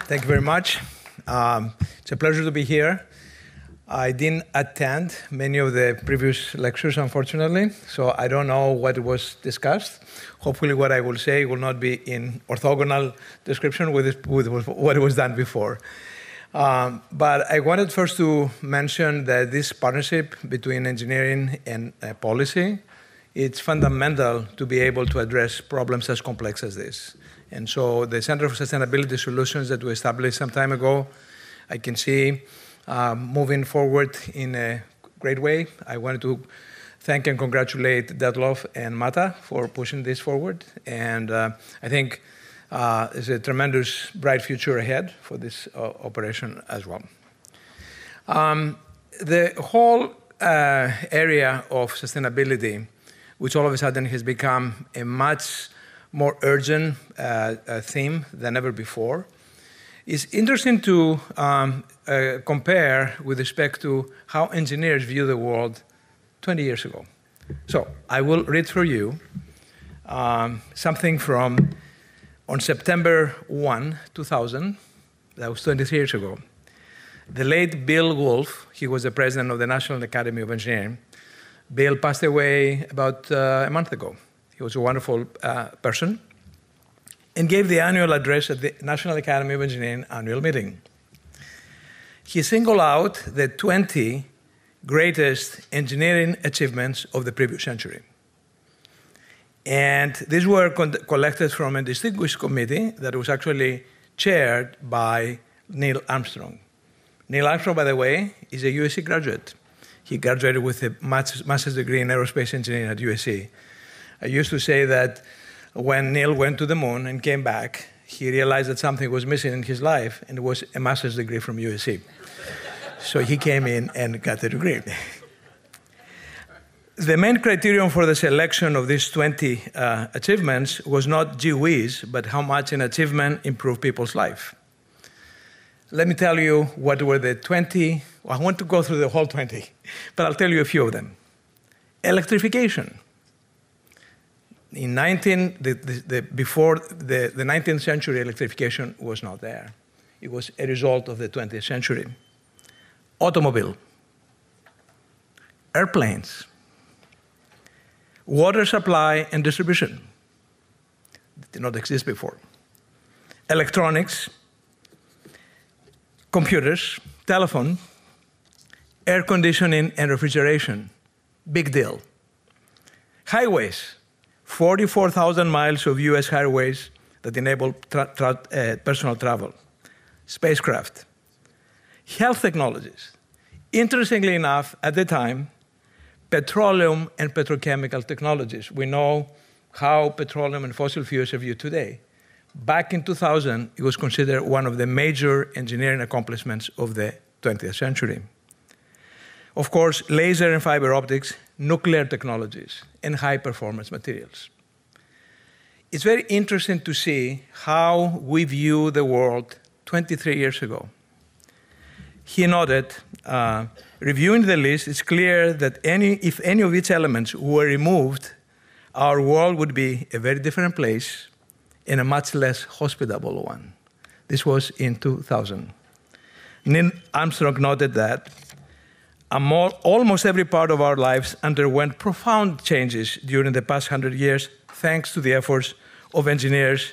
Thank you very much. Um, it's a pleasure to be here. I didn't attend many of the previous lectures, unfortunately, so I don't know what was discussed. Hopefully, what I will say will not be in orthogonal description with, with what was done before. Um, but I wanted first to mention that this partnership between engineering and uh, policy, it's fundamental to be able to address problems as complex as this. And so the Center for Sustainability Solutions that we established some time ago, I can see uh, moving forward in a great way. I wanted to thank and congratulate Detlev and Mata for pushing this forward. And uh, I think uh, there's a tremendous bright future ahead for this uh, operation as well. Um, the whole uh, area of sustainability, which all of a sudden has become a much more urgent uh, uh, theme than ever before, It's interesting to um, uh, compare with respect to how engineers view the world 20 years ago. So I will read for you um, something from on September 1, 2000, that was 23 years ago, the late Bill Wulf, he was the president of the National Academy of Engineering. Bill passed away about uh, a month ago. He was a wonderful uh, person and gave the annual address at the National Academy of Engineering annual meeting. He singled out the 20 greatest engineering achievements of the previous century. And these were collected from a distinguished committee that was actually chaired by Neil Armstrong. Neil Armstrong, by the way, is a USC graduate. He graduated with a master's degree in aerospace engineering at USC. I used to say that when Neil went to the moon and came back, he realized that something was missing in his life, and it was a master's degree from USC. so he came in and got the degree. The main criterion for the selection of these 20 uh, achievements was not gee whiz, but how much an achievement improved people's life. Let me tell you what were the 20. Well, I want to go through the whole 20, but I'll tell you a few of them. Electrification. In 19, the, the, the, before the, the 19th century, electrification was not there. It was a result of the 20th century. Automobile, airplanes, water supply and distribution did not exist before. Electronics, computers, telephone, air conditioning and refrigeration, big deal. Highways, 44,000 miles of US highways that enable tra- tra- uh, personal travel. Spacecraft. Health technologies. Interestingly enough, at the time, petroleum and petrochemical technologies. We know how petroleum and fossil fuels are viewed today. Back in 2000, it was considered one of the major engineering accomplishments of the 20th century. Of course, laser and fiber optics, nuclear technologies, and high performance materials. It's very interesting to see how we view the world 23 years ago. He nodded, uh, reviewing the list, it's clear that any, if any of its elements were removed, our world would be a very different place and a much less hospitable one. This was in 2000. Neil Armstrong noted that almost every part of our lives underwent profound changes during the past hundred years thanks to the efforts of engineers,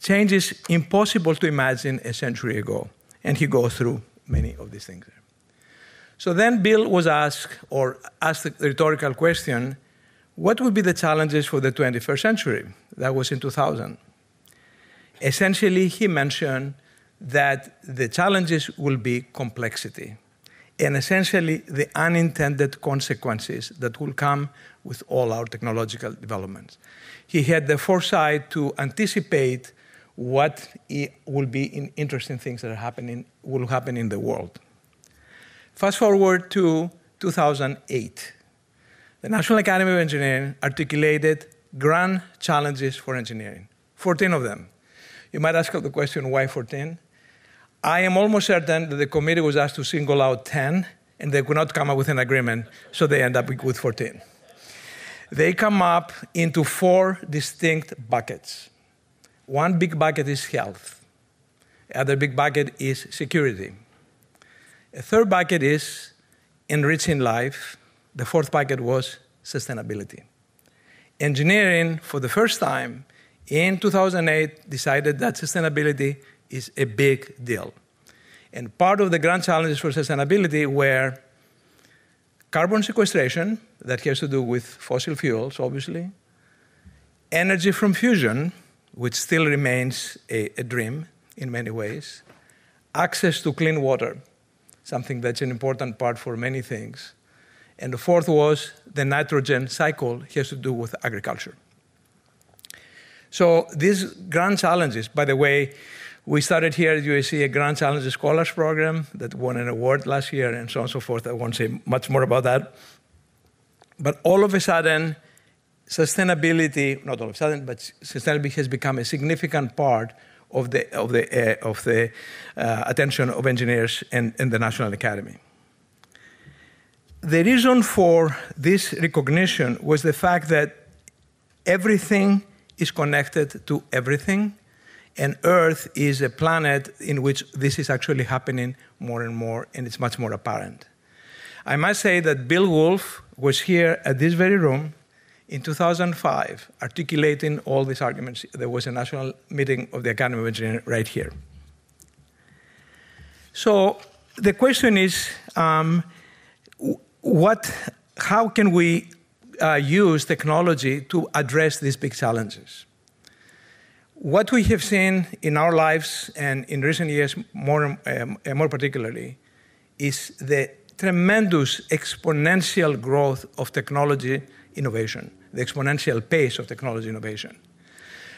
changes impossible to imagine a century ago. And he goes through many of these things. So then Bill was asked, or asked the rhetorical question, what would be the challenges for the 21st century? That was in 2000. Essentially, he mentioned that the challenges will be complexity and essentially the unintended consequences that will come with all our technological developments. He had the foresight to anticipate what will be interesting things that are happening, will happen in the world. Fast forward to 2008. The National Academy of Engineering articulated grand challenges for engineering, 14 of them. You might ask the question, why 14? I am almost certain that the committee was asked to single out 10 and they could not come up with an agreement, so they end up with 14. They come up into four distinct buckets. One big bucket is health. Other big bucket is security. A third bucket is enriching life. The fourth bucket was sustainability. Engineering, for the first time in 2008, decided that sustainability is a big deal. And part of the grand challenges for sustainability were carbon sequestration, that has to do with fossil fuels, obviously, energy from fusion, which still remains a, a dream in many ways, access to clean water, something that's an important part for many things. And the fourth was the nitrogen cycle has to do with agriculture. So these grand challenges, by the way, we started here at USC a Grand Challenges Scholars Program that won an award last year and so on and so forth. I won't say much more about that. But all of a sudden, sustainability, not all of a sudden, but sustainability has become a significant part of the, of the, uh, of the uh, attention of engineers in, in the National Academy. The reason for this recognition was the fact that everything is connected to everything, and Earth is a planet in which this is actually happening more and more, and it's much more apparent. I must say that Bill Wulf was here at this very room in 2005 articulating all these arguments. There was a national meeting of the Academy of Engineering right here. So the question is um, what, how can we uh, use technology to address these big challenges? What we have seen in our lives and in recent years, more, um, more particularly, is the tremendous exponential growth of technology innovation the exponential pace of technology innovation.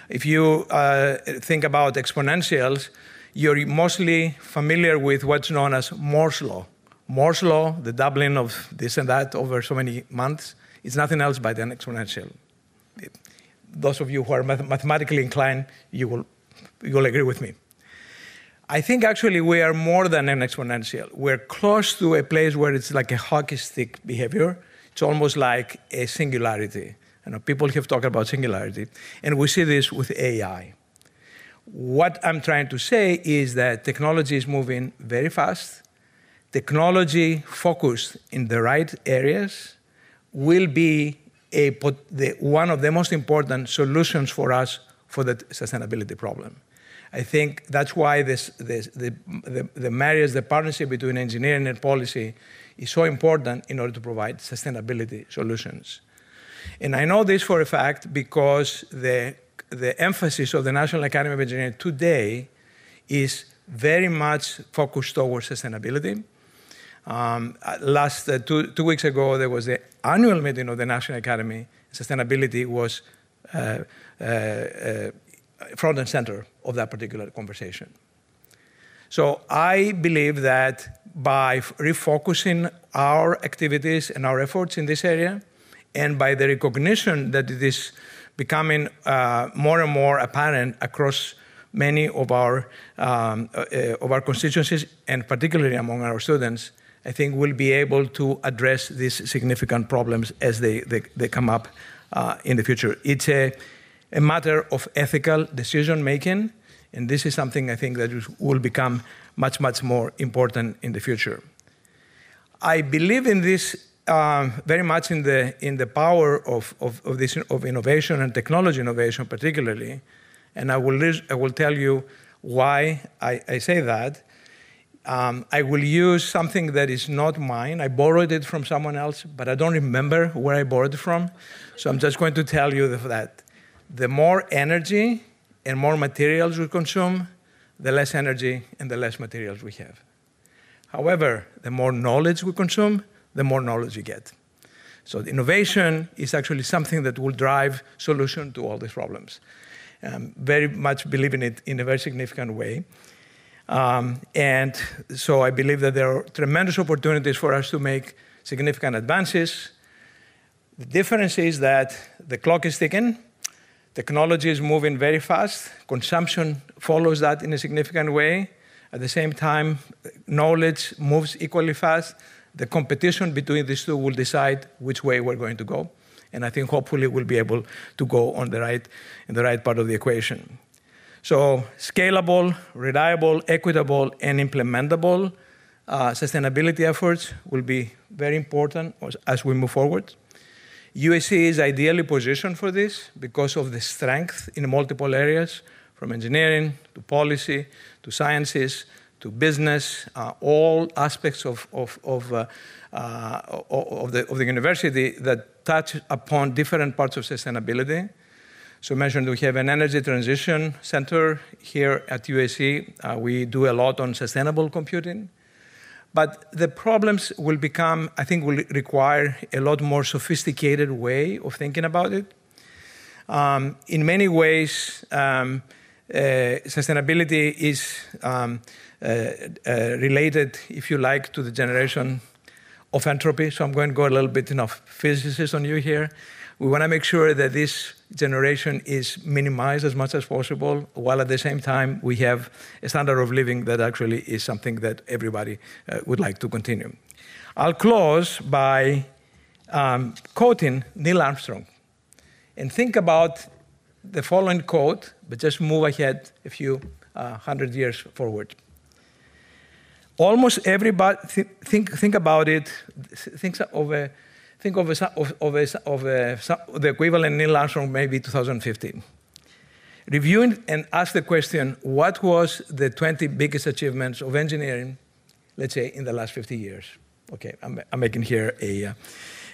If you uh, think about exponentials, you're mostly familiar with what's known as Moore's Law. Moore's Law, the doubling of this and that over so many months, is nothing else but an exponential. Those of you who are math mathematically inclined, you will, you will agree with me. I think actually we are more than an exponential. We're close to a place where it's like a hockey stick behavior. It's almost like a singularity. You know, people have talked about singularity, and we see this with AI. What I'm trying to say is that technology is moving very fast. Technology focused in the right areas will be a, the, one of the most important solutions for us for the sustainability problem. I think that's why this, this, the, the, the marriage, the partnership between engineering and policy is so important in order to provide sustainability solutions. And I know this for a fact because the, the emphasis of the National Academy of Engineering today is very much focused towards sustainability. Um, last uh, two, two weeks ago, there was the annual meeting of the National Academy. Sustainability was uh, uh, uh front and center of that particular conversation. So I believe that by refocusing our activities and our efforts in this area, and by the recognition that it is becoming uh, more and more apparent across many of our, um, uh, of our constituencies, and particularly among our students, I think we'll be able to address these significant problems as they, they, they come up uh, in the future. It's a, a matter of ethical decision making, and this is something I think that will become much, much more important in the future. I believe in this um, very much in the in the power of, of, of, this of innovation and technology innovation particularly, and I will I will tell you why I, I say that. Um, I will use something that is not mine. I borrowed it from someone else, but I don't remember where I borrowed it from. So I'm just going to tell you that the more energy and more materials we consume, the less energy and the less materials we have. However, the more knowledge we consume, the more knowledge you get. So innovation is actually something that will drive solution to all these problems. Um, very much believe in it in a very significant way. Um, and so I believe that there are tremendous opportunities for us to make significant advances. The difference is that the clock is ticking, technology is moving very fast, consumption follows that in a significant way. At the same time, knowledge moves equally fast the competition between these two will decide which way we're going to go. And I think hopefully we'll be able to go on the right, in the right part of the equation. So scalable, reliable, equitable, and implementable uh, sustainability efforts will be very important as we move forward. USC is ideally positioned for this because of the strength in multiple areas, from engineering to policy to sciences to business, uh, all aspects of, of, uh, of, the, of the university that touch upon different parts of sustainability. So mentioned we have an energy transition center here at USC. Uh, we do a lot on sustainable computing. But the problems will become, I think, will require a lot more sophisticated way of thinking about it. Um, in many ways, um, uh, sustainability is um, uh, uh, related, if you like, to the generation of entropy. So I'm going to go a little bit enough physicist on you here. We want to make sure that this generation is minimized as much as possible, while at the same time we have a standard of living that actually is something that everybody uh, would like to continue. I'll close by um, quoting Neil Armstrong and think about the following quote, but just move ahead a few uh, hundred years forward. Almost everybody, th- think, think about it, think of a think of, a, of, a, of a, the equivalent Neil Armstrong maybe 2015. Reviewing and ask the question, what was the 20 biggest achievements of engineering, let's say, in the last 50 years? Okay, I'm, I'm making here a, uh,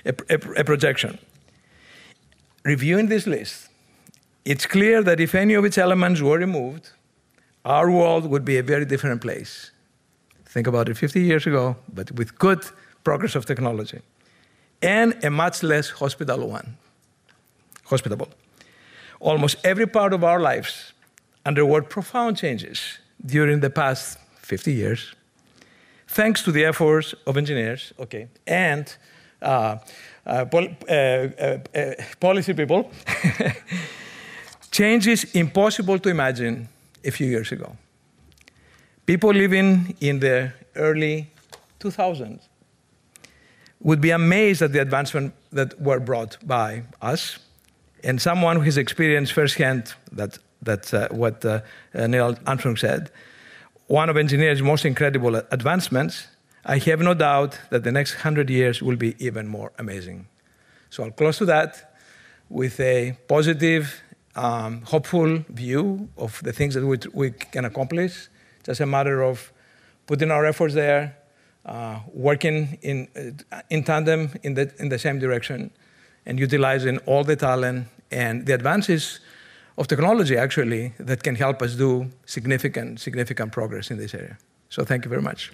a, a, a projection. Reviewing this list, it's clear that if any of its elements were removed, our world would be a very different place. Think about it 50 years ago, but with good progress of technology and a much less hospitable one. Hospitable. Almost every part of our lives underwent profound changes during the past 50 years, thanks to the efforts of engineers, okay, and uh, uh, pol- uh, uh, uh policy people. changes impossible to imagine a few years ago. People living in the early 2000s would be amazed at the advancement that were brought by us. And someone who has experienced firsthand that, that's uh, what uh, uh, Neil Armstrong said, one of engineers' most incredible advancements, I have no doubt that the next hundred years will be even more amazing. So I'll close to that with a positive, um, hopeful view of the things that we, we can accomplish. Just a matter of putting our efforts there, uh, working in, uh, in tandem in the, in the same direction and utilizing all the talent and the advances of technology actually that can help us do significant, significant progress in this area. So thank you very much.